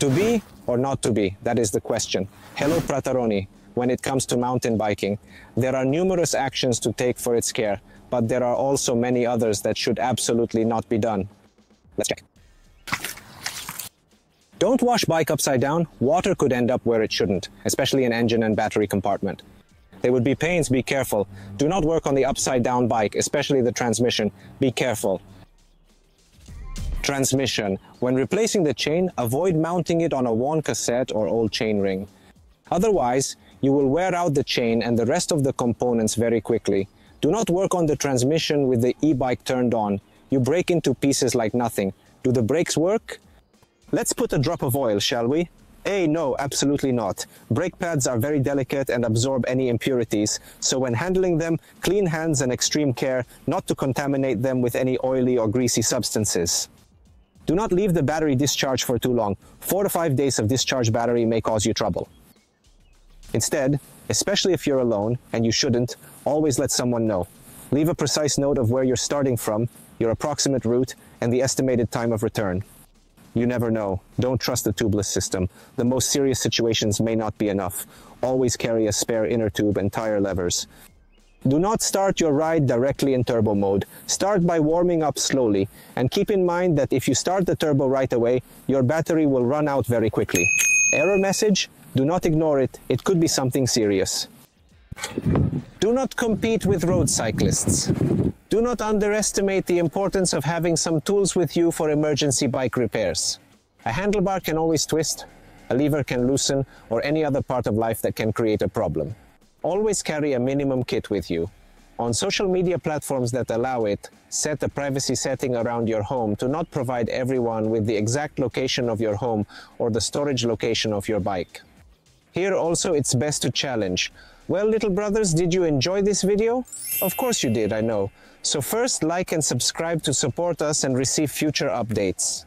To be or not to be, that is the question. Hello Prataroni, when it comes to mountain biking, there are numerous actions to take for its care, but there are also many others that should absolutely not be done. Let's check. Don't wash bike upside down, water could end up where it shouldn't, especially in engine and battery compartment. There would be pains, be careful. Do not work on the upside down bike, especially the transmission. Be careful. Transmission. When replacing the chain, avoid mounting it on a worn cassette or old chain ring. Otherwise, you will wear out the chain and the rest of the components very quickly. Do not work on the transmission with the e-bike turned on. You break into pieces like nothing. Do the brakes work? Let's put a drop of oil, shall we? A, no, absolutely not. Brake pads are very delicate and absorb any impurities, so when handling them, clean hands and extreme care not to contaminate them with any oily or greasy substances. Do not leave the battery discharged for too long. Four to five days of discharged battery may cause you trouble. Instead, especially if you're alone, and you shouldn't, always let someone know. Leave a precise note of where you're starting from, your approximate route, and the estimated time of return. You never know. Don't trust the tubeless system. The most serious situations may not be enough. Always carry a spare inner tube and tire levers. Do not start your ride directly in turbo mode. Start by warming up slowly and keep in mind that if you start the turbo right away, your battery will run out very quickly. Error message? Do not ignore it. It could be something serious. Do not compete with road cyclists. Do not underestimate the importance of having some tools with you for emergency bike repairs. A handlebar can always twist, a lever can loosen, or any other part of life that can create a problem. Always carry a minimum kit with you. On social media platforms that allow it, set a privacy setting around your home to not provide everyone with the exact location of your home or the storage location of your bike. Here also it's best to challenge. Well, little brothers, did you enjoy this video? Of course you did, I know. So first, like and subscribe to support us and receive future updates.